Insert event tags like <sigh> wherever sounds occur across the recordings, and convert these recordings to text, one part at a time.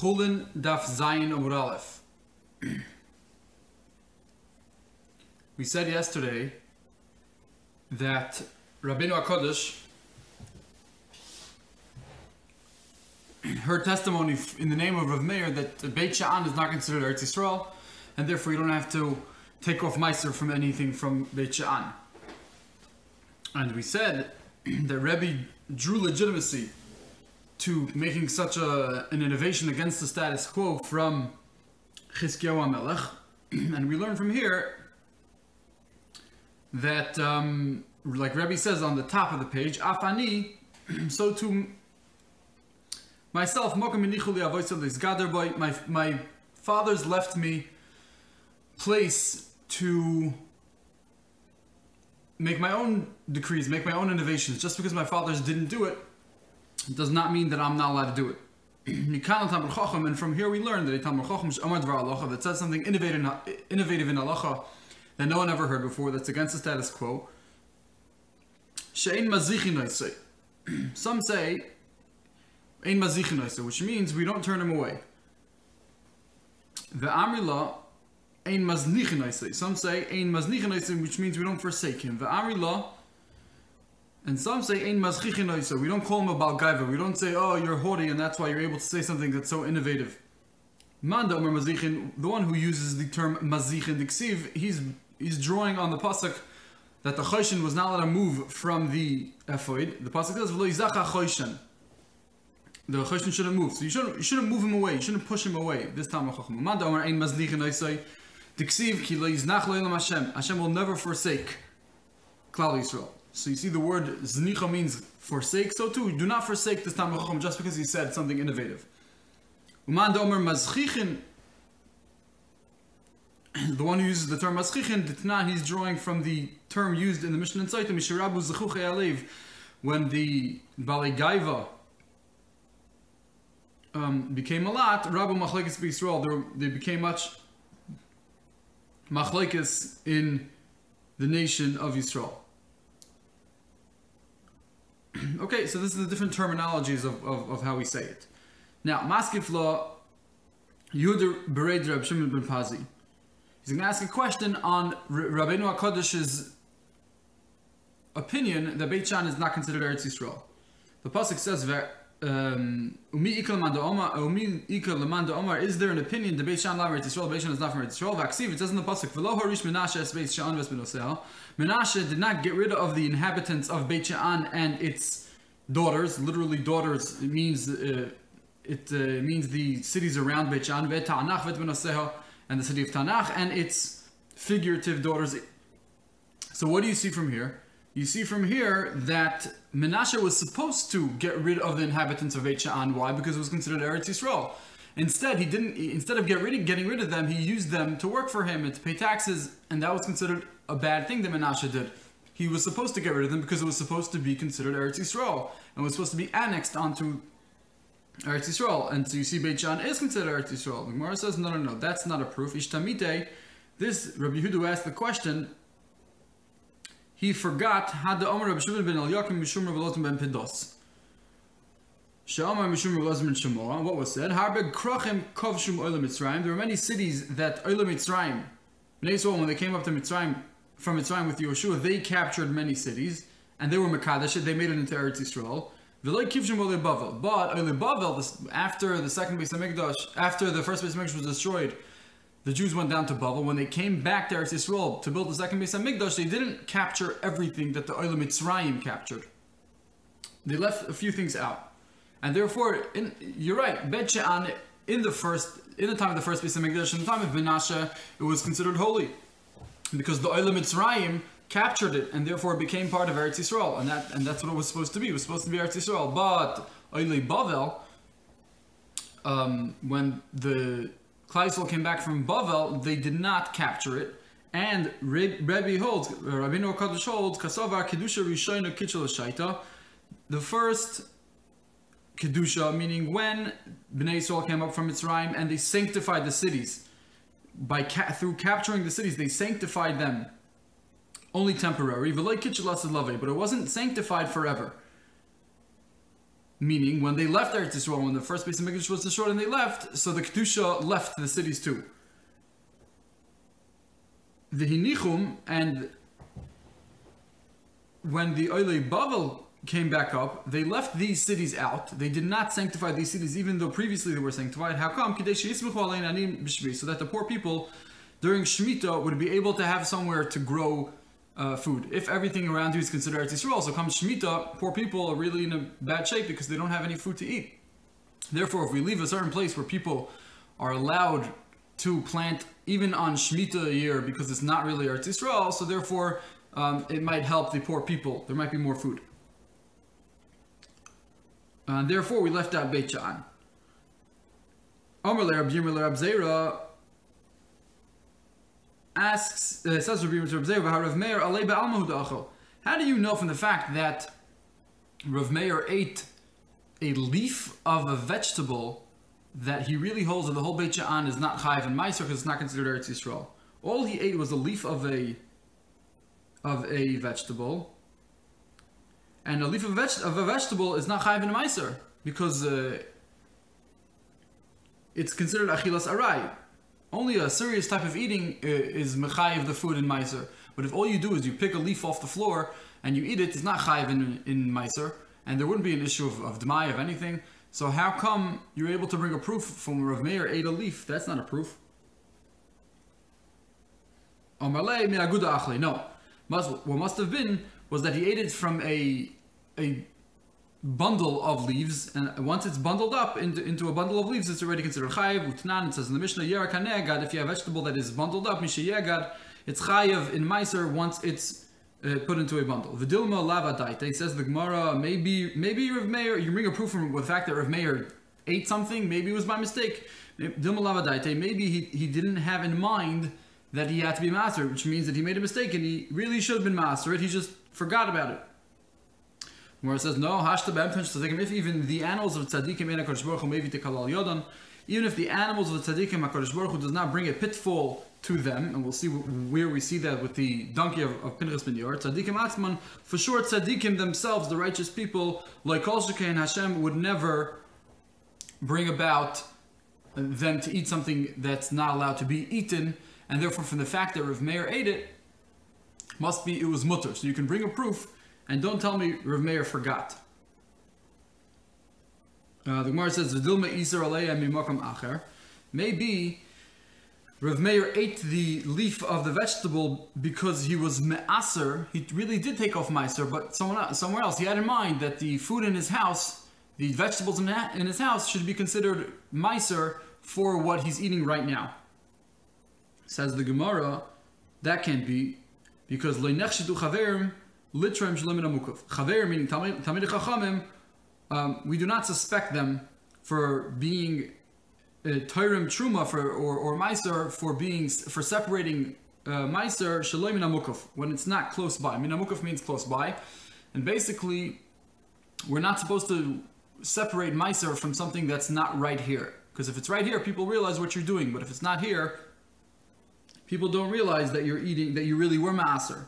Chulin Daf Amud Aleph. We said yesterday that Rabbeinu HaKadosh heard testimony in the name of Rav Meir that Beit Sha'an is not considered Eretz Yisrael, and therefore you don't have to take off Meiser from anything from Beit Sha'an. And we said that Rebbe drew legitimacy to making such a, an innovation against the status quo from Chizkiyahu HaMelech. <clears throat> and we learn from here that, um, like Rebbe says on the top of the page, Afani, <clears throat> so to myself, my my fathers left me place to make my own decrees, make my own innovations. Just because my fathers didn't do it, does not mean that I'm not allowed to do it. <clears throat> And from here we learn that a Talmud Chacham is Amar Dvar Halacha that says something innovative in, innovative in halacha that no one ever heard before. That's against the status quo. <clears throat> Some say Ein Mazichin which means we don't turn him away. The Amrila Ein Maznichin Some say Ein Maznichin which means we don't forsake him. The Amrila and some say ein mazchichin We don't call him a balgaiva. We don't say, oh, you're haughty, and that's why you're able to say something that's so innovative. Manda omer mazichin, the one who uses the term mazichin diksiv, he's he's drawing on the pasuk that the choshen was not allowed to move from the ephod. The pasuk says, "V'lo yizacha choshen." The choshen shouldn't move, so you shouldn't you shouldn't move him away. You shouldn't push him away. This time, Manda omer ein mazlichin oisay. Diksiv ki lo yiznach lo Hashem. Hashem will never forsake Klal Yisrael. So you see the word znicha means forsake, so too, do not forsake this time of just because he said something innovative. Uman domer mazchichin, <clears throat> the one who uses the term mazchichin, ditna, he's drawing from the term used in the Mishnah and Saitim, Mishirabu zechuche alev, when the Bali Gaiva um, became a lot, Rabbu Machlekes B'Yisrael, they became much Machlekes in the nation of Yisrael. <clears throat> okay, so this is the different terminologies of, of, of how we say it. Now, Maskif law, Yehuda Bered Shimon ben Pazi. He's going to ask a question on Rabbeinu HaKadosh's opinion that Beit Shan is not considered Eretz Yisrael. The Pasuk says that um, Omar, is there an opinion the Beit Shan la Eretz Yisrael, Beit Shan is not from Eretz Yisrael? Vaksiv, it says in the Pasuk, V'lo harish Menashe es Beit Shan ves Menashe did not get rid of the inhabitants of Beit Sha'an and its daughters. Literally, daughters it means uh, it uh, means the cities around Beit Sha'an, and the city of Tanach and its figurative daughters. So, what do you see from here? You see from here that Menashe was supposed to get rid of the inhabitants of Beit Sha'an. Why? Because it was considered Eretz Yisrael. Instead, he didn't. Instead of get rid getting rid of them, he used them to work for him and to pay taxes, and that was considered a bad thing that Menashe did. He was supposed to get rid of them because it was supposed to be considered Eretz Yisrael and was supposed to be annexed onto Eretz Yisrael. And so you see, Beit Shan is considered Eretz Yisrael. The Gemara says, no, no, no, that's not a proof. Ishtamite, this Rabbi Yehuda asked the question. He forgot had the Omer Rabbi Shimon ben Eliakim Mishum Rabbi ben Pidos. Shamar Mishum Rabbi Shemora. What was said? Harbeg Krachim Kovshum Olam Mitzrayim. There were many cities that Olam Mitzrayim Bnei Yisrael, when they came up to Mitzrayim, from Mitzrayim with Yeshua, they captured many cities, and they were Makadesh, they made it into Eretz Yisrael. But Bavel, after the second base of Mikdash, after the first base of Mikdash was destroyed, the Jews went down to Bavel. When they came back to Eretz Yisrael to build the second base of Mikdash, they didn't capture everything that the Oil Mitzrayim captured. They left a few things out. And therefore, in, you're right, Bet She'an, in the first in the time of the first Beis Hamikdash, in the time of Menashe, it was considered holy because the Olam Mitzrayim captured it and therefore it became part of Eretz Yisrael, and that and that's what it was supposed to be. It was supposed to be Eretz Yisrael, but Oile Bavel, um, when the Kleisel came back from Bavel, they did not capture it. And Rabbi holds, uh, Rabbeinu Kadosh holds, Kasavar Kedusha Rishayna Kitchel Shaita. The first Kedusha, meaning when Bnei Yisrael came up from its Mitzrayim and they sanctified the cities. By ca- through capturing the cities, they sanctified them only temporary. But it wasn't sanctified forever. Meaning, when they left Eretz Yisrael, when the first base of Mikdash was destroyed and they left, so the Kedusha left the cities too. The Hinichum and when the Oile Bavel came back up, they left these cities out. They did not sanctify these cities, even though previously they were sanctified. How come? So that the poor people during Shemitah would be able to have somewhere to grow uh, food. If everything around you is considered Eretz Yisrael, so comes Shemitah, poor people are really in a bad shape because they don't have any food to eat. Therefore, if we leave a certain place where people are allowed to plant even on Shemitah a year because it's not really Eretz Yisrael, so therefore um, it might help the poor people. There might be more food. Uh, therefore, we left out Beit Sha'an. Omer asks, uh, says Rabbi Rav Meir, How do you know from the fact that Rav Meir ate a leaf of a vegetable that he really holds that the whole Beit Sha'an is not Chayiv and Meiser because it's not considered Eretz Yisrael? All he ate was a leaf of a of a vegetable, and a leaf of, veg- of a vegetable is not Chayiv and Meiser because uh, it's considered Achilas Arai. Only a serious type of eating is mechayiv the food in meiser. But if all you do is you pick a leaf off the floor and you eat it, it's not chayiv in, in meiser, and there wouldn't be an issue of, of demai of anything. So how come you're able to bring a proof from Rav Meir ate a leaf? That's not a proof. No. What must have been was that he ate it from a a bundle of leaves, and once it's bundled up into, into a bundle of leaves, it's already considered chayiv. Utnan, it says in the Mishnah, Yerakanegad, if you have a vegetable that is bundled up, Mishayegad, it's chayiv in Meiser once it's uh, put into a bundle. Vidilma lavadaite, says the Gemara, maybe, maybe Rav Meir, you bring a proof from the fact that Rav Meir ate something, maybe it was by mistake. Dilma lavadaite, maybe he, he didn't have in mind that he had to be master, which means that he made a mistake and he really should have been master it, he just forgot about it. Where it says, no, hashta tzaddikim, if even the animals of tzaddikim in HaKadosh Baruch Hu maybe tekalal yodan, even if the animals of the tzaddikim HaKadosh Baruch Hu does not bring a pitfall to them, and we'll see where we see that with the donkey of, of Pinchas ben Yor, tzaddikim atzman, for sure tzaddikim themselves, the righteous people, like Kol and Hashem, would never bring about them to eat something that's not allowed to be eaten, and therefore from the fact that Rav Meir ate it, must be it was mutter. So you can bring a proof and don't tell me Rav Meir forgot. Uh, the Gemara says, "V'dilma iser aleya mimakam acher." Maybe Rav Meir ate the leaf of the vegetable because he was me'aser. He really did take off meiser, but someone somewhere else he had in mind that the food in his house, the vegetables in, in his house, should be considered meiser for what he's eating right now. Says the Gemara, that can't be because le'nechshidu chaverim Litram Shlomin Amukov. Chaver, meaning Tamid Chachamim, um, we do not suspect them for being uh, Truma for, or, or Meiser for being, for separating uh, Meiser Shaloim Amukov when it's not close by. Minamukov means close by. And basically, we're not supposed to separate Meiser from something that's not right here. Because if it's right here, people realize what you're doing. But if it's not here, people don't realize that you're eating, that you really were Maaser.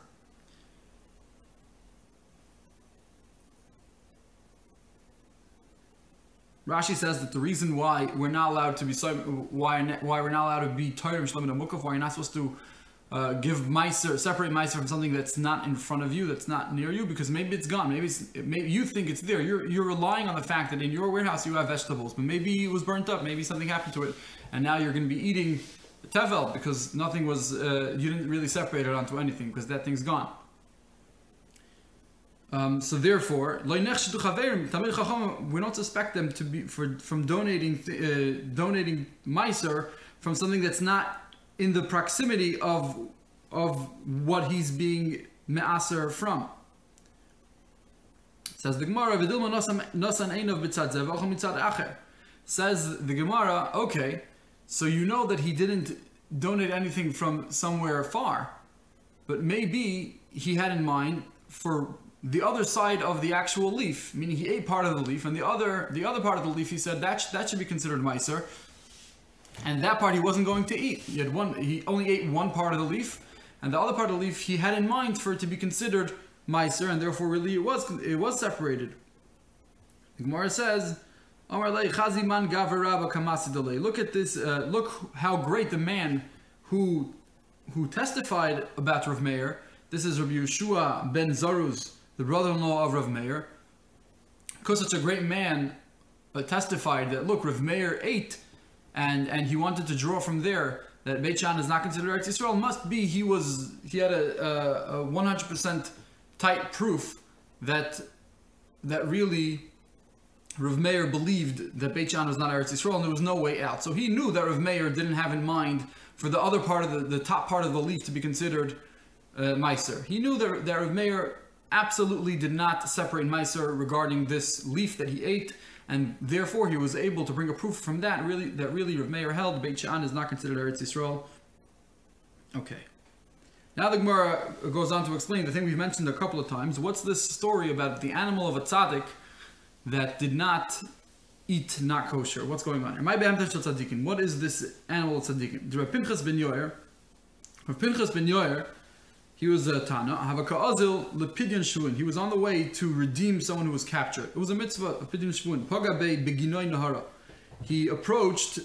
Rashi says that the reason why we're not allowed to be why why we're not allowed to be Torah Shlomo Mukaf, why you're not supposed to uh, give meiser, separate meiser from something that's not in front of you, that's not near you, because maybe it's gone. Maybe, it's, maybe you think it's there. You're you're relying on the fact that in your warehouse you have vegetables, but maybe it was burnt up. Maybe something happened to it, and now you're going to be eating tevel because nothing was. Uh, you didn't really separate it onto anything because that thing's gone. Um, so therefore, we don't suspect them to be for from donating uh, donating miser from something that's not in the proximity of of what he's being me'aser from. Says the Gemara, Says the Gemara, okay, so you know that he didn't donate anything from somewhere far, but maybe he had in mind for the other side of the actual leaf, meaning he ate part of the leaf, and the other the other part of the leaf, he said that sh- that should be considered meiser, and that part he wasn't going to eat. He had one, he only ate one part of the leaf, and the other part of the leaf he had in mind for it to be considered meiser, and therefore really it was it was separated. The Gemara says, Look at this. Uh, look how great the man who who testified about Rav Meir. This is Rabbi Yeshua ben Zaruz, the brother-in-law of Rav Meir. Because such a great man testified that look, Rav Meir ate, and and he wanted to draw from there that Beit Shan is not considered Eretz Yisrael. Must be he was he had a, a 100% tight proof that that really Rav Meir believed that Beit Shan was not Eretz Yisrael and there was no way out. So he knew that Rav Meir didn't have in mind for the other part of the, the top part of the leaf to be considered uh, Meiser. He knew that, that Rav Meir absolutely did not separate Meiser regarding this leaf that he ate and therefore he was able to bring a proof from that really that really Rav Meir held Beit Shan is not considered Eretz Yisrael. Okay. Now the Gemara goes on to explain the thing we've mentioned a couple of times. What's this story about the animal of a tzaddik that did not eat not kosher. What's going on here? What is this animal of tzaddikin? Rav Pinchas ben Yoyer. Rav Pinchas ben Yoyer, he was a Tana. Havaka'azil lepidyon shvuin. He was on the way to redeem someone who was captured. It was a mitzvah of pidyon shvuin. Pagabe beginoy nahara. He approached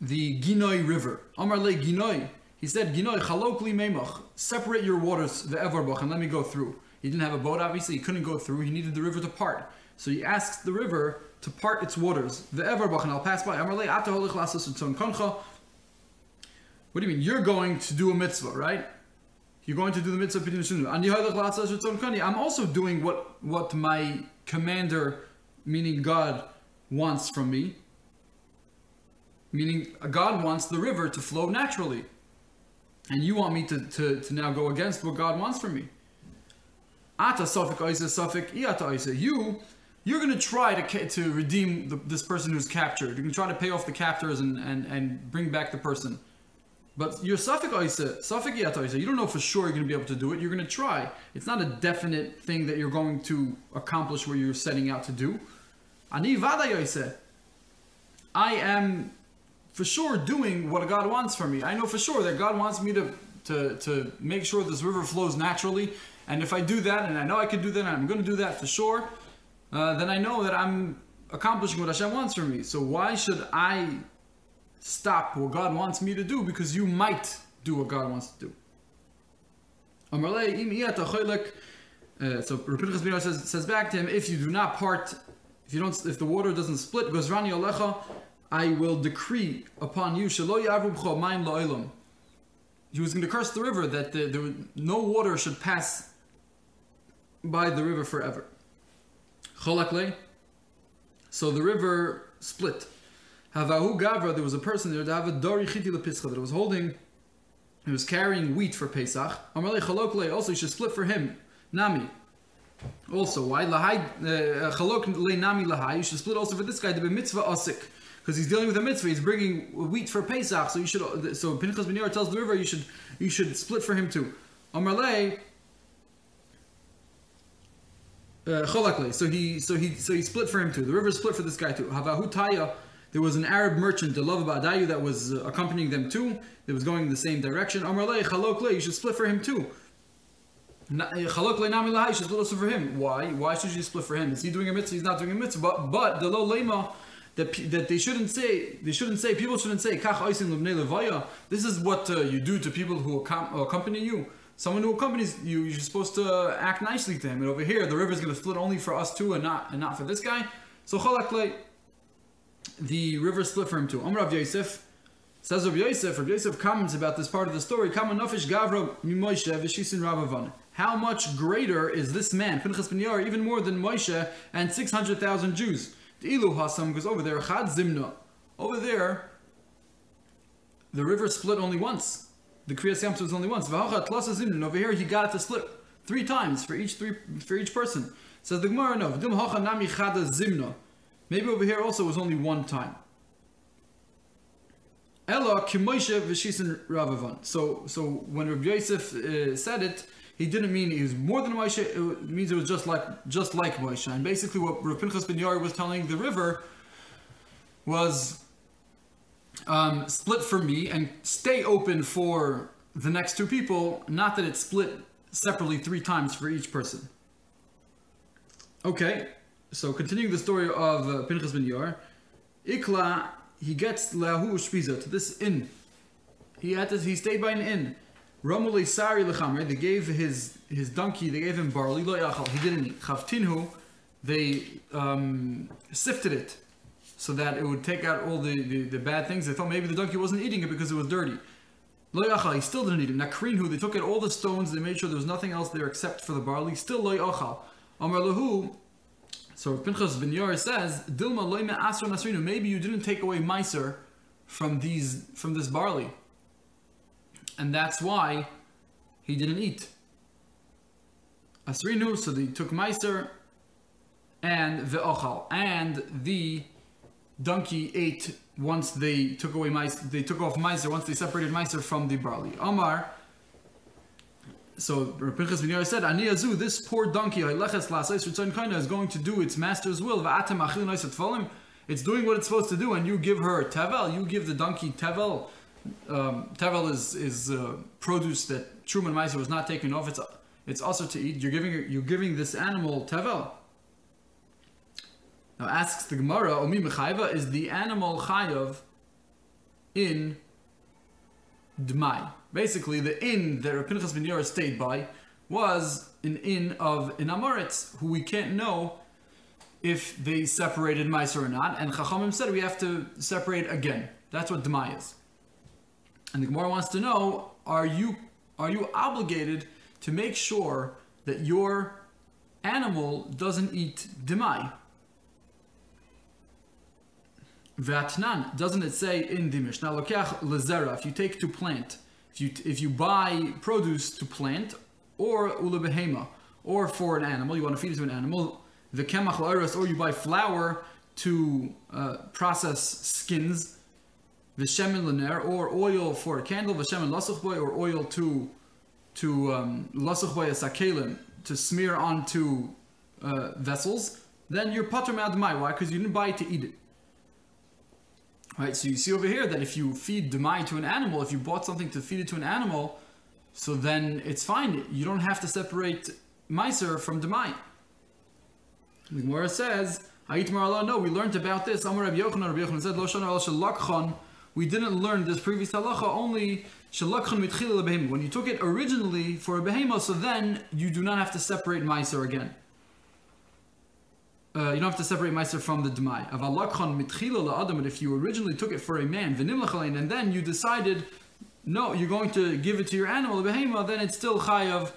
the Ginoi River. Amar le. He said, Ginoi chalokli memach. Separate your waters, the Evarbach, and let me go through. He didn't have a boat, obviously, he couldn't go through. He needed the river to part. So he asked the river to part its waters. The Everbach, and I'll pass by. What do you mean? You're going to do a mitzvah, right? You're going to do the mitzvah I'm also doing what, what my commander, meaning God, wants from me. Meaning, God wants the river to flow naturally. And you want me to, to, to now go against what God wants from me. Ata sofik oisa sofik iata oisa. You, you're going to try to to redeem the, this person who's captured. You're going to try to pay off the captors and, and, and bring back the person. But you're sofik oisa, sofik iata oisa. You don't know for sure you're going to be able to do it. You're going to try. It's not a definite thing that you're going to accomplish what you're setting out to do. Ani vada yoisa. I am for sure doing what God wants for me. I know for sure that God wants me to to, to make sure this river flows naturally and if I do that, and I know I can do that, and I'm going to do that for sure, uh, then I know that I'm accomplishing what Hashem wants for me. So why should I stop what God wants me to do? Because you might do what God wants to do. Uh, so Rabbi says, says back to him, if you do not part, if you don't, if the water doesn't split, goes rani alecha, I will decree upon you, shelo la'olam. He was going to curse the river that the, the, no water should pass by the river forever. Cholakle. So the river split. Havahu Gavra, there was a person there, that was holding, he was carrying wheat for Pesach. Amarle Chalokle, also you should split for him. Nami. Also, why? Lahai, uh, Chalok le Nami Lahai, you should split also for this guy, to be mitzvah asik. Because he's dealing with a mitzvah, he's bringing wheat for Pesach, so you should, so Pinchas Ben tells the river, you should, you should split for him too. Amarle, uh, so he so he so he split for him too. The river split for this guy too. Havahutaya, there was an Arab merchant, the love of Adayu, that was uh, accompanying them too. That was going in the same direction. Amarle chalokle, you should split for him too. Uh, chalokle namilah, you should split also for him. Why? Why should you split for him? Is he doing a mitzvah? He's not doing a mitzvah. But but the low lema. That, that they shouldn't say they shouldn't say people shouldn't say kach levaya. This is what uh, you do to people who accompany you. Someone who accompanies you, you're supposed to act nicely to him. And over here, the river is going to split only for us two and not and not for this guy. So chalakle, the river split for him too. Amr Rav Yosef says Rav Yosef. Rav Yosef comments about this part of the story. How much greater is this man, Pinchas ben Yair, even more than Moshe and 600,000 Jews? The Ilu Hasam goes over there, Chad Zimna. Over there, the river split only once the Kriyas Yamsuf was only once. Over here he got it to split three times for each three for each person. Says the Gemara, no. Maybe over here also was only one time. Ella kimoishe v'shisen ravavan. So so when Rabbi Yosef uh, said it, he didn't mean he was more than Moshe. It means it was just like just like Moshe. And basically, what Rav Pinchas ben Yair was telling the river was um, split for me and stay open for the next two people, not that it's split separately three times for each person. Okay, so continuing the story of uh, Pinchas ben Yor, Ikla he gets lahu shpiza to this inn. He had to, he stayed by an inn. Ramuli sari lechamer. They gave his his donkey. They gave him barley. Lo yachal. He didn't eat. Chavtinhu. They um, sifted it so that it would take out all the, the, the, bad things. They thought maybe the donkey wasn't eating it because it was dirty. Lo yachal. He still didn't eat it. Nakrinhu. They took out all the stones. They made sure there was nothing else there except for the barley. Still lo yachal. Amar lahu. So Pinchas ben Yor says, Dilma loime asr nasrinu. Maybe you didn't take away miser from these from this barley, and that's why he didn't eat. Asrinu. So they took miser and the ochal and the donkey ate once they took away miser. They took off miser once they separated miser from the barley. Omar so Pinchas ben Yair said, "Ani azu, this poor donkey, is going to do its master's will. It's doing what it's supposed to do, and you give her tevel. You give the donkey tevel. Um, tevel is is uh, produce that Truman Meiser was not taken off. It's it's also to eat. You're giving you're giving this animal tevel. Now asks the Gemara, Omi Mechayva, is the animal chayav in Dmai? Basically, the inn that Pinchas ben Yair stayed by was an inn of an Amoritz, who we can't know if they separated Meiser or not. And Chachamim said we have to separate again. That's what Demai is. And the Gemara wants to know: Are you are you obligated to make sure that your animal doesn't eat Demai? Vatnan, doesn't it say in the Mishnah, Lokach lezera, if you take to plant, if you if you buy produce to plant or ulabehema or for an animal, you want to feed it to an animal, the kemach or you buy flour to uh, process skins, the shemen lener or oil for a candle, the shemen lasachboy or oil to to um, lasachboy sakelim to smear onto uh, vessels, then you're pater mai. Why? Because you didn't buy it to eat it. Right, so you see over here that if you feed demai to an animal, if you bought something to feed it to an animal, so then it's fine. You don't have to separate meiser from demai. The Gemara says, no, we learned about this. Amar Yochanan, Yochanan said, Lo shana We didn't learn this previous halacha only when you took it originally for a behema, so then you do not have to separate meiser again uh, you don't have to separate Meiser from the Demai. But if you originally took it for a man, and then you decided, no, you're going to give it to your animal, the behema, then it's still Chayav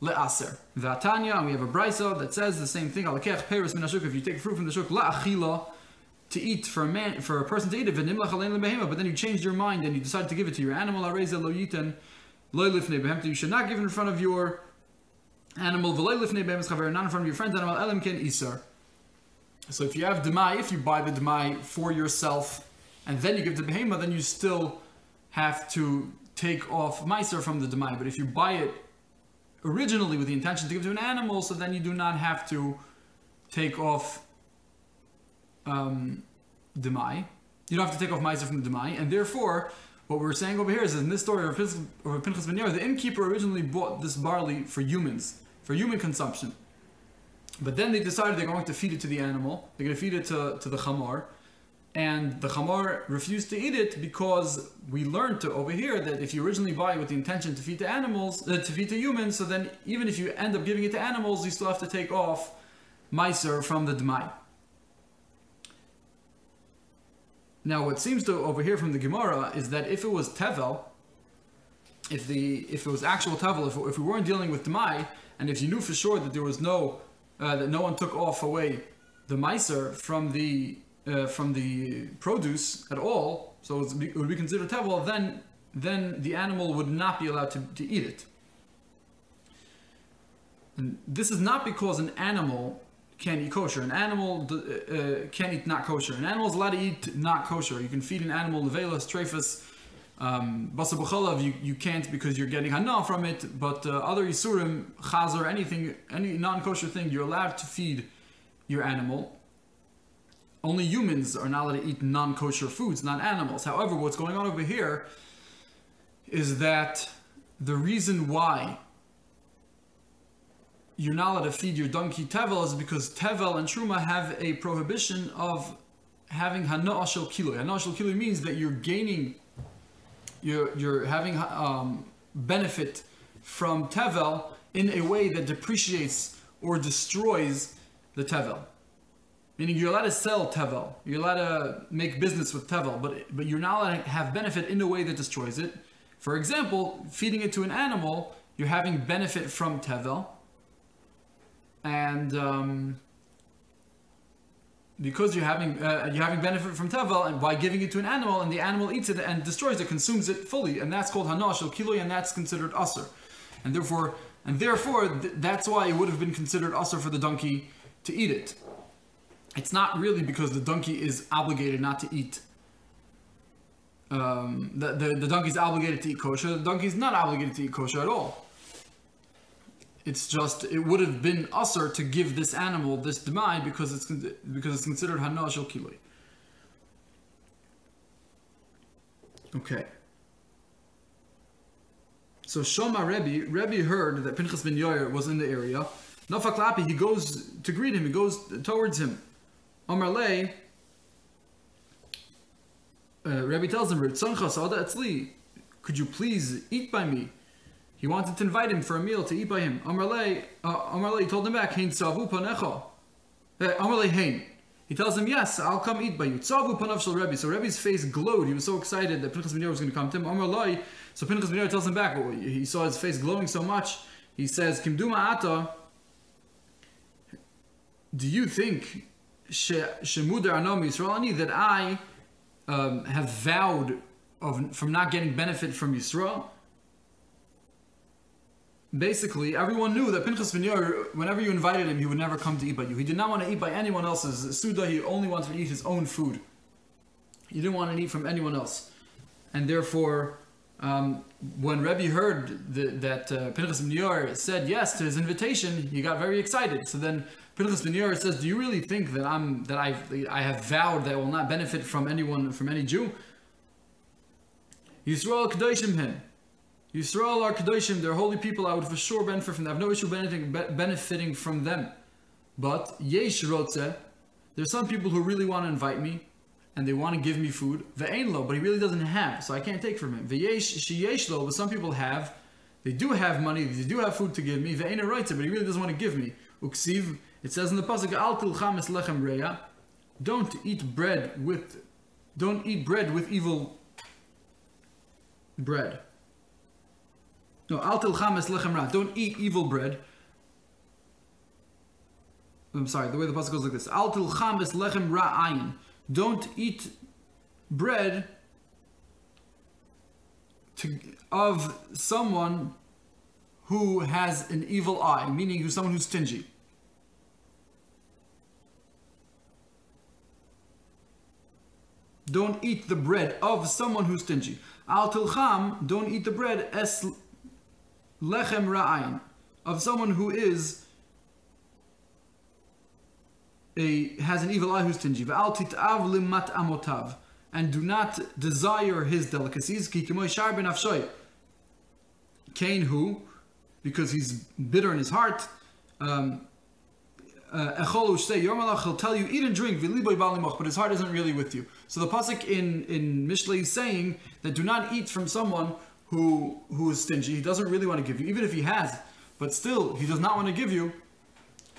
le'aser. Vatanya, and we have a brisa that says the same thing. If you take fruit from the shuk, la'achila, to eat for a man, for a person to eat it, but then you changed your mind and you decided to give it to your animal, areza lo yiten, lo'ilifne behemta, you should not give it in front of your animal, not in front of your friend's animal, elim ken isar. So if you have demai, if you buy the demai for yourself and then you give the behema, then you still have to take off meiser from the demai. But if you buy it originally with the intention to give to an animal, so then you do not have to take off um, demai. You don't have to take off meiser from the demai, and therefore, what we're saying over here is in this story of Pinchas ben Yair, the innkeeper originally bought this barley for humans, for human consumption. But then they decided they're going to feed it to the animal. They're going to feed it to, to the chamar. And the chamar refused to eat it because we learned to, over here that if you originally buy it with the intention to feed to animals, uh, to feed to humans, so then even if you end up giving it to animals, you still have to take off meiser from the dmai. Now, what seems to over here from the Gemara is that if it was tevel, if the if it was actual tevel, if, if we weren't dealing with dmai, and if you knew for sure that there was no uh, that no one took off away the miser from the uh, from the produce at all, so it would be considered tevel, then then the animal would not be allowed to, to eat it. And this is not because an animal can't eat kosher. An animal uh, uh, can't eat not kosher. An animal is allowed to eat not kosher. You can feed an animal levelas, trephus, um, you, you can't because you're getting hana from it, but uh, other isurim, chazer, anything, any non-kosher thing, you're allowed to feed your animal. Only humans are not allowed to eat non-kosher foods, not animals. However, what's going on over here is that the reason why you're not allowed to feed your donkey tevel is because tevel and truma have a prohibition of having hana shel kilo. Hana shel kilo means that you're gaining, you're you're having um, benefit from tevel in a way that depreciates or destroys the tevel. Meaning you're allowed to sell tevel, you're allowed to make business with tevel, but but you're not allowed to have benefit in a way that destroys it. For example, feeding it to an animal, you're having benefit from tevel, and um, because you're having uh, you're having benefit from tevel, and by giving it to an animal, and the animal eats it and destroys it, consumes it fully, and that's called hanash or kiloi, and that's considered aser, and therefore and therefore th- that's why it would have been considered aser for the donkey to eat it it's not really because the donkey is obligated not to eat. Um, the, the, the donkey is obligated to eat kosher. The donkey is not obligated to eat kosher at all. It's just it would have been usher to give this animal this demai because it's because it's considered hanash or kiloi. Okay. So Shoma Rebbe, Rebbe heard that Pinchas ben Yair was in the area. Nafaklapi, he goes to greet him, he goes towards him. Omar Lay, uh, Rabbi tells him, could you please eat by me? He wanted to invite him for a meal to eat by him. Omar Lay, uh, told him back, Hein savu panecho. Lay hein. He tells him, yes, I'll come eat by you. Tzavu panav Rebbe. So Rebbe's face glowed. He was so excited that Pinchas ben was going to come to him. Omar Lay, so Pinchas ben tells him back, he saw his face glowing so much. He says, Kimduma ata, do you think Shemudar Anom Yisrael that I um, have vowed of from not getting benefit from Yisrael. Basically, everyone knew that Pinchas ben Yair, whenever you invited him, he would never come to eat by you. He did not want to eat by anyone else's suda. He only wanted to eat his own food. He didn't want to eat from anyone else, and therefore, um, when Rebbe heard the, that uh, Pinchas ben Yair said yes to his invitation, he got very excited. So then Pinchas ben Yair says, "Do you really think that I'm that I I have vowed that I will not benefit from anyone from any Jew?" Yisrael kadoshim him. Yisrael are kadoshim. They're holy people. I would for sure benefit from them. I have no issue benefiting benefiting from them. But yesh rotze. There's some people who really want to invite me, and they want to give me food. Ve'ein lo, but he really doesn't have, so I can't take from him. Ve'yesh lo, but some people have. They do have money. They do have food to give me. Ve'ein but he really doesn't want to give me. Uksiv it says in the pasuk, "Al tilchames lechem reya." Don't eat bread with, don't eat bread with evil bread. No, al tilchames lechem ra. Don't eat evil bread. I'm sorry. The way the pasuk goes like this: Al tilchames lechem ra'ayin. Don't eat bread to, of someone who has an evil eye, meaning who's someone who's stingy. don't eat the bread of someone who's stingy. Al tilcham, don't eat the bread es lechem ra'ayin, of someone who is a has an evil eye who's stingy. V'al tit'av limat amotav, and do not desire his delicacies. Ki kimoy shar ben. Cain who, because he's bitter in his heart, um, Echol say malach he'll tell you eat and drink but his heart isn't really with you. So the pasuk in in Mishlei is saying that do not eat from someone who who is stingy. He doesn't really want to give you, even if he has, but still he does not want to give you.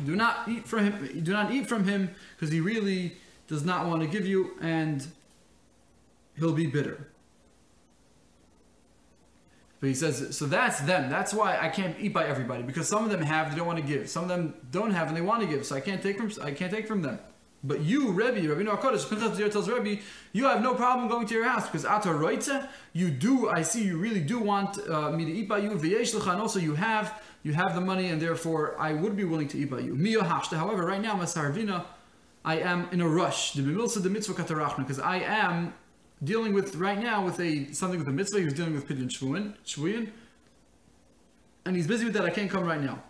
Do not eat from him. Do not eat from him because he really does not want to give you, and he'll be bitter. But he says, so that's them. That's why I can't eat by everybody because some of them have, they don't want to give. Some of them don't have and they want to give. So I can't take from, I can't take from them. But you, Rebbe, Rabbeinu HaKadosh, Pinchas tells Rebbe, you have no problem going to your house because Ata Roitze, you do, I see you really do want uh, me to eat by you, V'yesh and also you have, you have the money and therefore I would be willing to eat by you. Miyo Hashta, however, right now, Masarvina, I am in a rush, The Bimilsa the Mitzvah Katarachna, because I am dealing with right now with a something with a mitzvah. He was dealing with pidyon shvuin, shvuin, and he's busy with that. I can't come right now.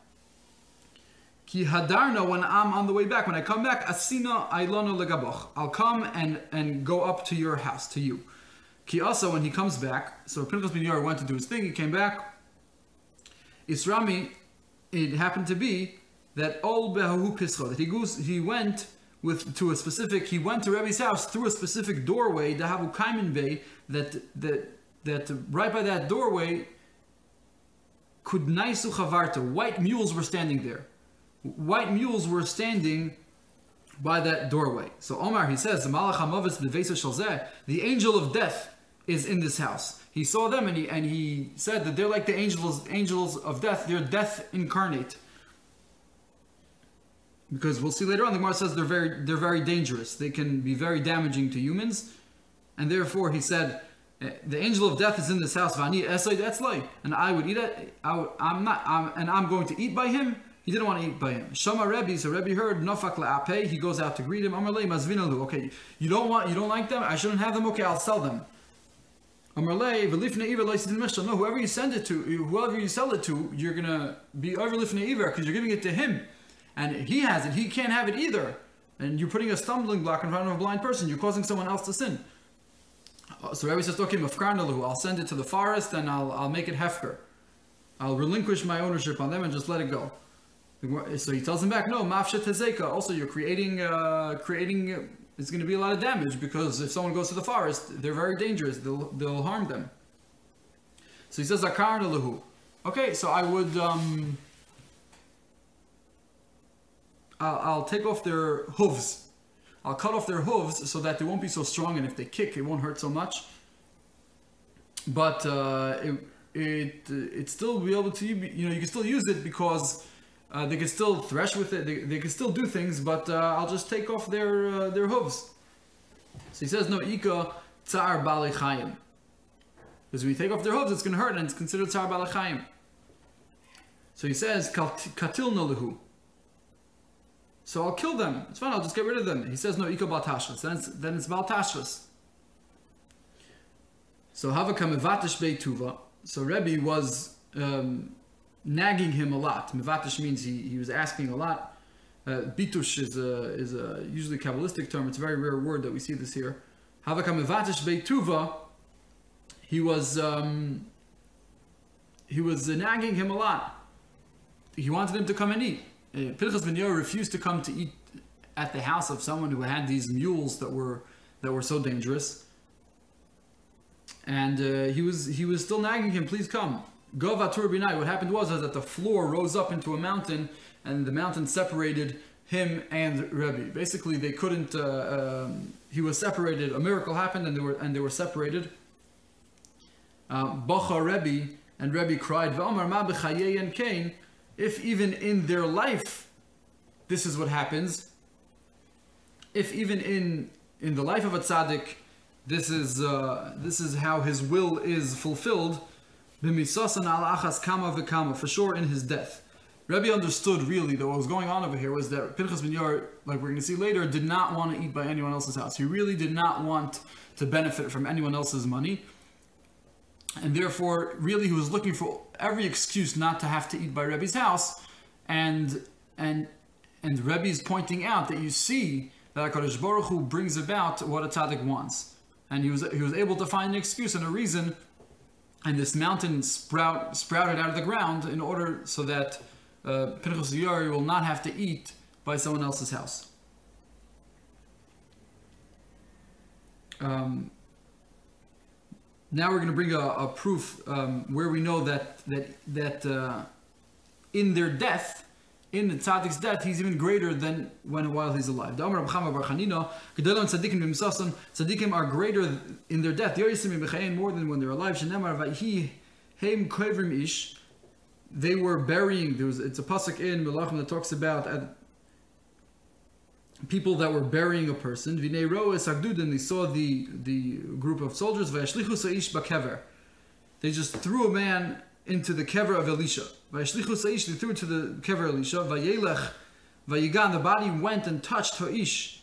Ki hadarna when I'm on the way back. When I come back, asina legaboch. I'll come and and go up to your house to you. Ki also when he comes back. So Pinchas ben Yair went to do his thing. He came back. Isrami it happened to be that Ol Behahu Pischo, that he goes, he went with to a specific, he went to Rebbe's house through a specific doorway, Dahavu Kaimin Bay, that that that right by that doorway could naisu chavarta, white mules were standing there. White mules were standing by that doorway. So Omar, he says, the angel of death is in this house. He saw them and he, and he said that they're like the angels, angels of death. They're death incarnate. Because we'll see later on, the Gemara says they're very, they're very dangerous. They can be very damaging to humans. And therefore, he said, eh, the angel of death is in this house. Vani esay that's like, and I would eat it. I am not, I'm, and I'm going to eat by him. He didn't want to eat by him. Shama Rebbe, so Rebbe heard Nofak la'apeh. He goes out to greet him. Amarle mazvinalu. Okay, you don't want, you don't like them. I shouldn't have them. Okay, I'll sell them. Amarle v'lifnei iver loisidin mishal. No, whoever you send it to, whoever you sell it to, you're gonna be over lifnei iver because you're giving it to him, and he has it. He can't have it either, and you're putting a stumbling block in front of a blind person. You're causing someone else to sin. Uh, so Rebbe says, "Okay, mafkarnalu. I'll send it to the forest, and I'll I'll make it hefker. I'll relinquish my ownership on them and just let it go." So he tells him back, no, mafsha tezeka. Also, you're creating, uh, creating, it's going to be a lot of damage because if someone goes to the forest, they're very dangerous. They'll, they'll harm them. So he says, akar lahu. Okay, so I would, um, I'll, I'll take off their hooves. I'll cut off their hooves so that they won't be so strong, and if they kick, it won't hurt so much. But uh, it, it, it still be able to, you know, you can still use it because uh, they can still thresh with it. They, they can still do things, but uh, I'll just take off their uh, their hooves. So he says no ika tsar balechayim. Because when you take off their hooves, it's going to hurt, and it's considered tsar balechayim. So he says katil noluhu. So I'll kill them. It's fine. I'll just get rid of them. He says no ika baltashvas. Then it's then it's baltashvas. So havakam evatish beituva. So Rebbe was. Um, nagging him a lot. Mevatish means he, he was asking a lot. Uh, bitush is a, is a usually Kabbalistic term. It's a very rare word that we see this here. Havaka mevatish beituva, he was, um, he was nagging him a lot. He wanted him to come and eat. Uh, Pinchas ben refused to come to eat at the house of someone who had these mules that were that were so dangerous. And uh, he was he was still nagging him, please come. Govatur Binai, what happened was, that the floor rose up into a mountain and the mountain separated him and Rebbe. Basically, they couldn't, uh, um, he was separated, a miracle happened and they were, and they were separated. Uh, Bacha Rebbe, and Rebbe cried, if even in their life this is what happens, if even in in the life of a tzaddik, this is uh, this is how his will is fulfilled, for sure in his death. Rebbe understood really that what was going on over here was that Pinchas ben Yair, like we're going to see later, did not want to eat by anyone else's house. He really did not want to benefit from anyone else's money. And therefore, really, he was looking for every excuse not to have to eat by Rebbe's house. And and and Rebbe is pointing out that you see that HaKadosh Baruch Hu brings about what a tzaddik wants. And he was, he was able to find an excuse and a reason and this mountain sprout sprouted out of the ground in order so that uh, Pinchas Yori will not have to eat by someone else's house. Um, now we're going to bring a, a proof um, where we know that that that uh, in their death in tzaddik's death, he's even greater than when while he's alive. Tzaddikim are greater in their death. More than when they're alive. They were burying. There was, it's a pasuk in Melachim that talks about uh, people that were burying a person. And They saw the the group of soldiers. They just threw a man into the kever of Elisha. They threw it to the kever of Elisha. Vayelech, Vayigan, the body went and touched Ha'ish.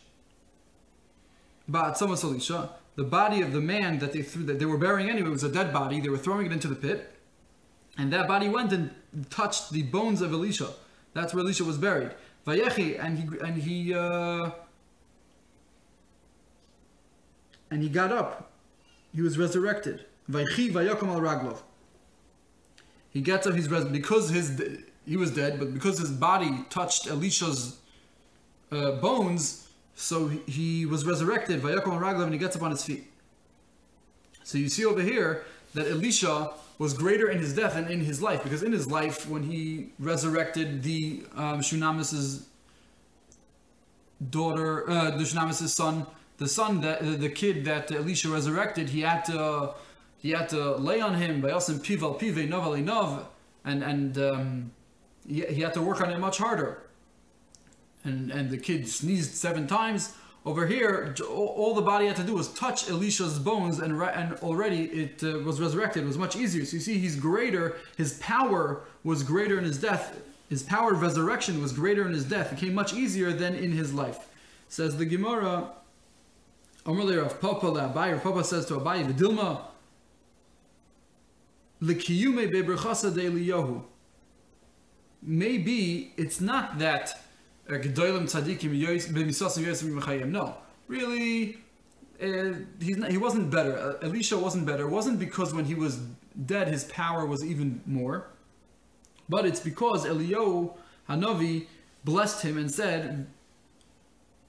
Ba'atzamas Elisha. The body of the man that they threw, that they were burying anyway, was a dead body. They were throwing it into the pit. And that body went and touched the bones of Elisha. That's where Elisha was buried. Vayechi, and he, and he, uh, and he got up. He was resurrected. Vaychi vayakom al raglov. He gets up his res because his he was dead, but because his body touched Elisha's uh, bones, so he was resurrected. Vayakol Raglav, and he gets up on his feet. So you see over here that Elisha was greater in his death than in his life, because in his life, when he resurrected the um, Shunamis's daughter, uh, the Shunamis's son, the son that the kid that Elisha resurrected, he had to he had to lay on him by us pival pive nov nov, and and um, he, he had to work on it much harder. And and the kid sneezed seven times. Over here, all the body had to do was touch Elisha's bones, and and already it uh, was resurrected. It was much easier. So you see, he's greater. His power was greater in his death. His power of resurrection was greater in his death. It came much easier than in his life. Says the Gemara. Omer of Papa Abayi. Papa says to Abayi, "V'dilma beberchasa de Eliyahu." Maybe it's not that no, really, uh, not, he wasn't better. Uh, Elisha wasn't better. It wasn't because when he was dead, his power was even more. But it's because Eliyahu Hanavi blessed him and said,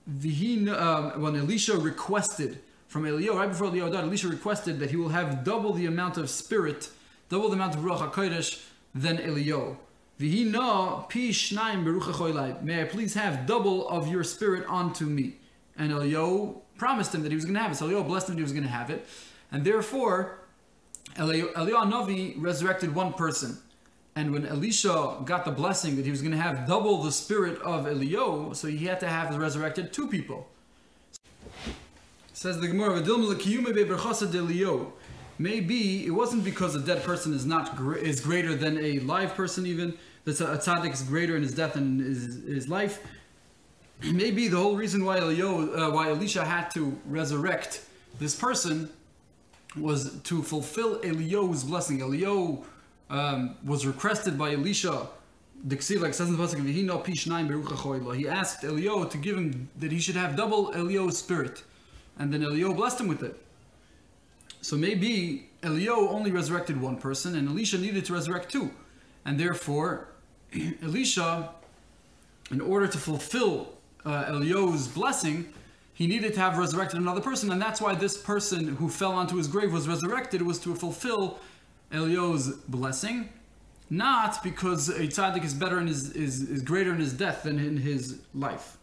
um, when Elisha requested from Eliyahu, right before Eliyahu died, Elisha requested that he will have double the amount of spirit, double the amount of Ruach HaKodesh than Eliyahu. May I please have double of your spirit onto me? And Eliyahu promised him that he was going to have it. So Eliyahu blessed him that he was going to have it. And therefore, Eliyahu Navi resurrected one person. And when Elisha got the blessing that he was going to have double the spirit of Eliyahu, so he had to have resurrected two people. Says the Gemara, Maybe it wasn't because a dead person is not is greater than a live person even. That a tzaddik is greater in his death than his, his life. Maybe the whole reason why Elio, uh, why Elisha had to resurrect this person was to fulfill Elio's blessing. Elio um, was requested by Elisha. The says in the pasuk, He asked Elio to give him that he should have double Elio's spirit, and then Elio blessed him with it. So maybe Elio only resurrected one person and Elisha needed to resurrect two. And therefore, <clears throat> Elisha, in order to fulfill uh, Eliyahu's blessing, he needed to have resurrected another person. And that's why this person who fell onto his grave was resurrected, was to fulfill Elio's blessing. Not because a tzaddik is better in his, is, is greater in his death than in his life.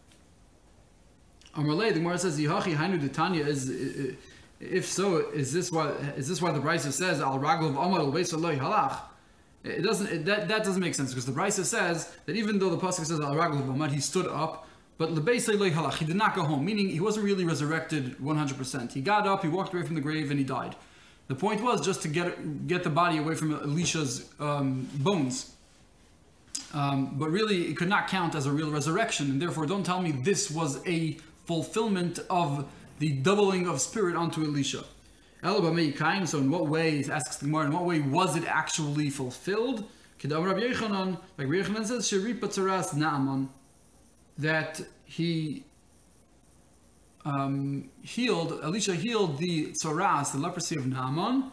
Amarle, the Gemara says, Yihachi Hainu Tanya is if so, is this why is this why the Brisa says Al Raglav Amar Halach? It doesn't. It, that that doesn't make sense because the Brisa says that even though the pasuk says Al Raglav Amar, he stood up, but Halach, he did not go home. Meaning he wasn't really resurrected 100%. He got up, he walked away from the grave, and he died. The point was just to get get the body away from Elisha's um, bones. Um, but really, it could not count as a real resurrection, and therefore, don't tell me this was a fulfillment of the doubling of spirit onto Elisha. So in what way, asks the Gemara, in what way was it actually fulfilled? Like Rabbi Yochanan says, Sheripa Tzaras Naaman, that he um, healed, Elisha healed the Tzaras, the leprosy of Naaman,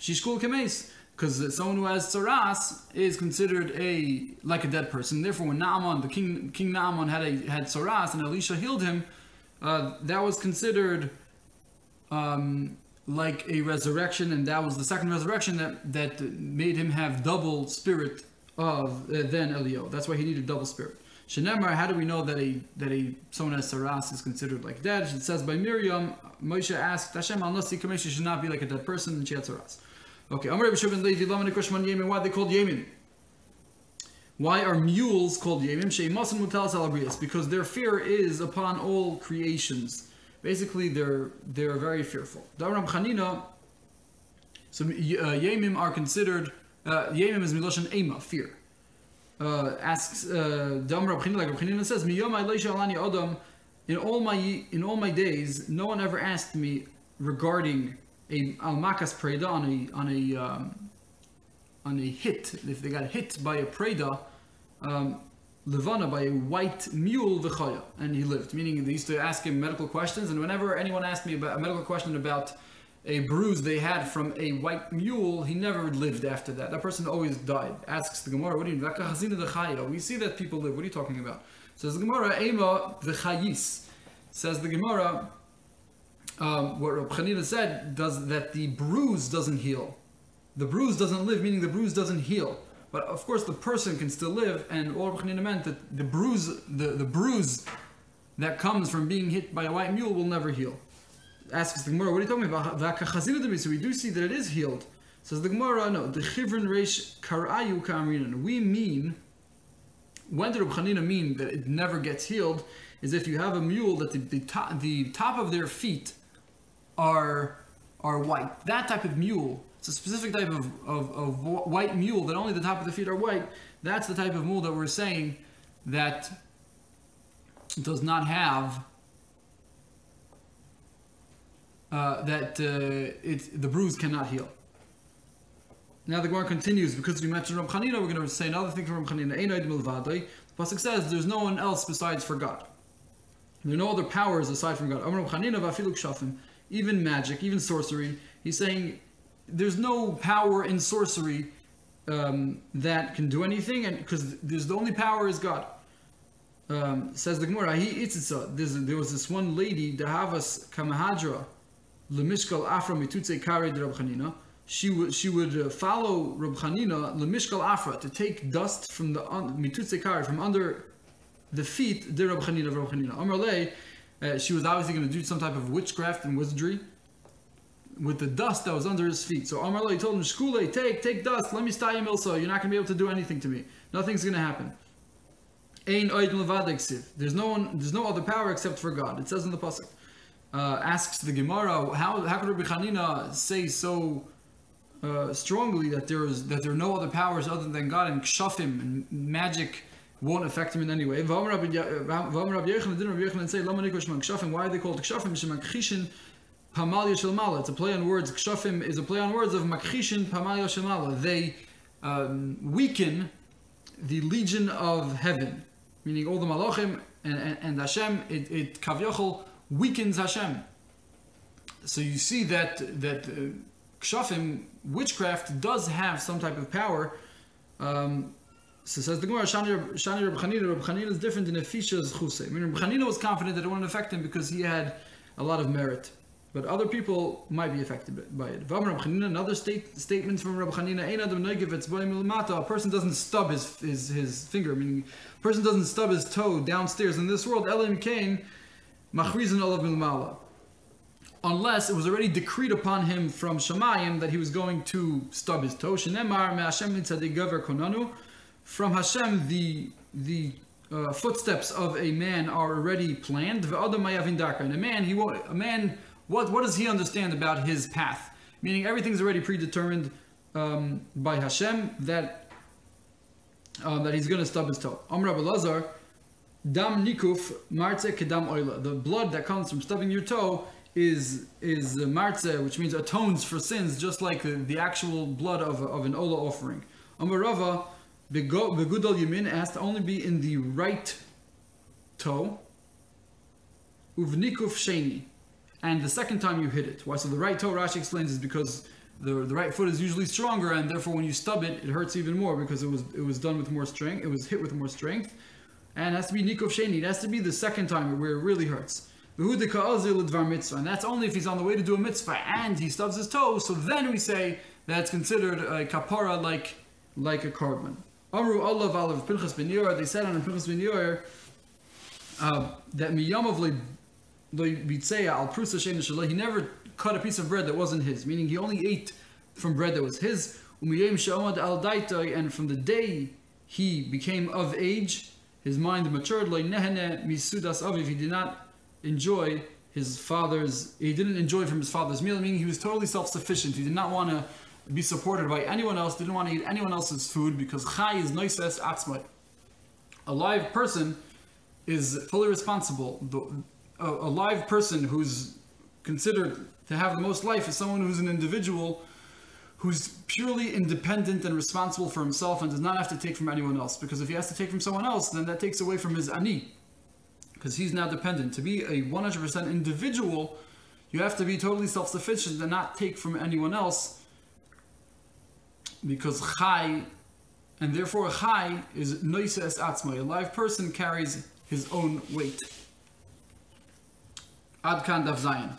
Shishkul Kemes, because someone who has Tzaras is considered a like a dead person. Therefore, when Naaman, the king, King Naaman had a had Tzaras and Elisha healed him, uh, that was considered um, like a resurrection, and that was the second resurrection that, that made him have double spirit of uh, then Elio. That's why he needed double spirit. Shenemar, how do we know that a that a someone as saras is considered like dead? It says by Miriam, Moshe asked Hashem, unless he should not be like a dead person, and she had saras. Okay, Amr B'Shubin Levi. Why they called yemim? Why are mules called yemim? Sheimasim mutal salabrias because their fear is upon all creations. Basically, they're they're very fearful. Daram Chanina. So uh, are considered. Uh, yemim is miloshan ema, fear. Uh, asks uh, Dam Rab like Rab says, "Miyom alani adam." In all my in all my days, no one ever asked me regarding a almakas preda on a on a um, on a hit, if they got hit by a preda, um, Levana by a white mule v'chaya, and he lived. Meaning they used to ask him medical questions, and whenever anyone asked me about a medical question about a bruise they had from a white mule, he never lived after that. That person always died. Asks the Gemara, what do you mean? We see that people live. What are you talking about? Says the Gemara, Ema v'chayis. Says the Gemara, um, what Rab Chanina said, does that the bruise doesn't heal. The bruise doesn't live, meaning the bruise doesn't heal. But of course, the person can still live, and Rab meant that the bruise, the, the bruise that comes from being hit by a white mule will never heal. Asks the Gemara, what are you talking about? So we do see that it is healed. Says the Gemara, no, the chivrin reish karayu kamrinan. We mean, when did Reb Chanina mean that it never gets healed? Is if you have a mule that the, the, top, the top of their feet are are white. That type of mule, it's a specific type of, of, of white mule that only the top of the feet are white. That's the type of mule that we're saying that does not have uh, that uh, it, the bruise cannot heal. Now the Gemara continues because we mentioned Ram Chanina. We're going to say another thing from Ram Chanina. The pasuk says there's no one else besides for God. There are no other powers aside from God. Even magic, even sorcery. He's saying there's no power in sorcery um, that can do anything, and because there's the only power is God. Um, says the Gemara, he itzitza. There was this one lady, Dahavas Kamahadra, Lemishkal Afra Mitutze Kare de Rab Chanina. She would she would uh, follow Rab Chanina Lemishkal Afra to take dust from the Mitutze Kare from under the feet de Rab Chanina Rab Chanina. Uh, she was obviously going to do some type of witchcraft and wizardry with the dust that was under his feet. So Amrle told him, Shkule, take take dust. Let me stay milsa. You're not going to be able to do anything to me. Nothing's going to happen. Ein There's no one. There's no other power except for God. It says in the pasuk uh, asks the Gemara, how, how could Rabbi Chanina say so uh, strongly that there is that there are no other powers other than God and kshafim and magic won't affect him in any way? Why are they called kshafim? It's a play on words. Kshafim is a play on words of makhishin pamalia shalmala. They um, weaken the legion of heaven, meaning all the malachim and, and, and Hashem. It, it kavyochel weakens Hashem. So you see that that uh, kshafim, witchcraft, does have some type of power. Um, so says the Gemara, Shani Reb Chanina, Reb Chanina is different than Efisha's chuse. I mean, Reb Chanina was confident that it wouldn't affect him because he had a lot of merit. But other people might be affected by it. Another state, statement from Reb Chanina, a person doesn't stub his, his, his finger, meaning a person doesn't stub his toe downstairs in this world. Elim olav milmala. Unless it was already decreed upon him from Shemayim that he was going to stub his toe. From Hashem, the the uh, footsteps of a man are already planned. And a man, he a man, what what does he understand about his path? Meaning everything's already predetermined um, by Hashem that um, that he's going to stub his toe. Amr Lazar. Dam nikuf marze kedam oila. The blood that comes from stubbing your toe is is marze, which means atones for sins, just like the, the actual blood of, of an ola offering. Amarava begudal yamin has to only be in the right toe. Uvnikuf sheni, and the second time you hit it. Why? So the right toe, Rashi explains, is because the, the right foot is usually stronger, and therefore when you stub it, it hurts even more because it was it was done with more strength. It was hit with more strength and it has to be Nikov Sheni. It has to be the second time where it really hurts. And that's only if he's on the way to do a mitzvah and he stubs his toe. So then we say that's considered a kapara like like a korban. Amru Allah Pinchas ben. They said on Pinchas ben Yair uh, that miyamav al prusa He never cut a piece of bread that wasn't his, meaning he only ate from bread that was his. And from the day he became of age, his mind matured. He did not enjoy his father's. He didn't enjoy from his father's meal. Meaning he was totally self-sufficient. He did not want to be supported by anyone else. Didn't want to eat anyone else's food because chai is noises atzmai. A live person is fully responsible. A, a live person who's considered to have the most life is someone who's an individual who's purely independent and responsible for himself and does not have to take from anyone else. Because if he has to take from someone else, then that takes away from his ani. Because he's now dependent. To be a 100% individual, You have to be totally self-sufficient and not take from anyone else because chai, and therefore chai is noise es atzma. A live person carries his own weight. Ad kan daf zayin.